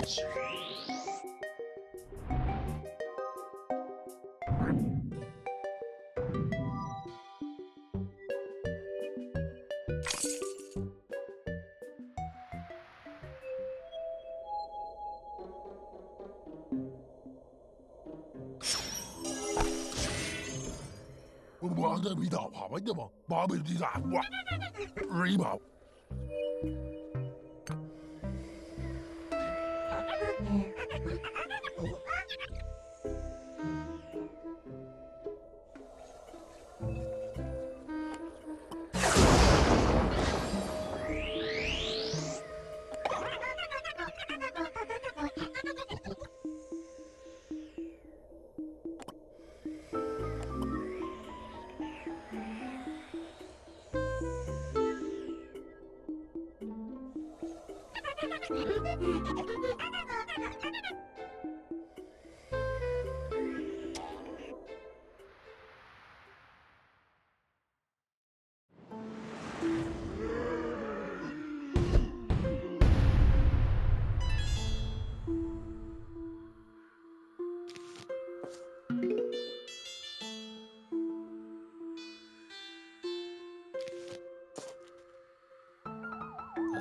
much. Bağda bir daha havaydı mı? Bağda bir daha. Rebound.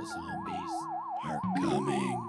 Zombies are coming.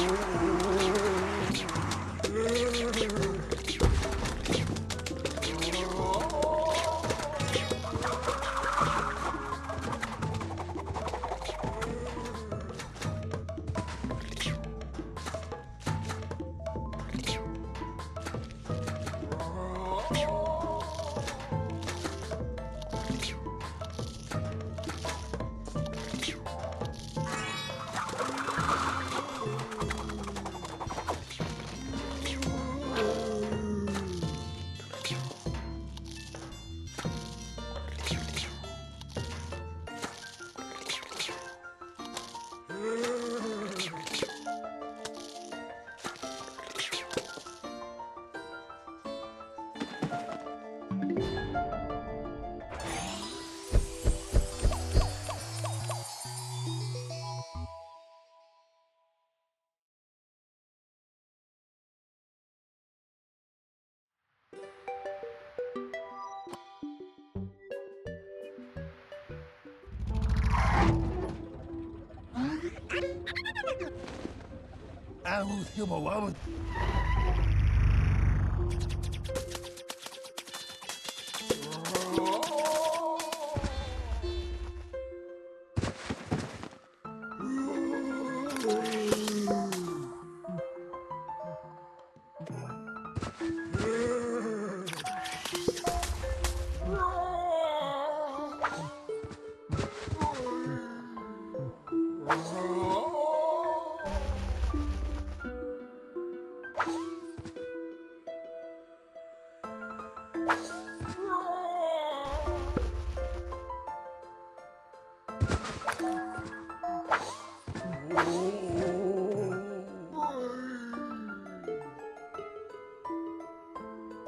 Ooh. أعوذ يما وأعوذ Oh.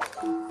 Yeah.